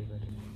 everybody.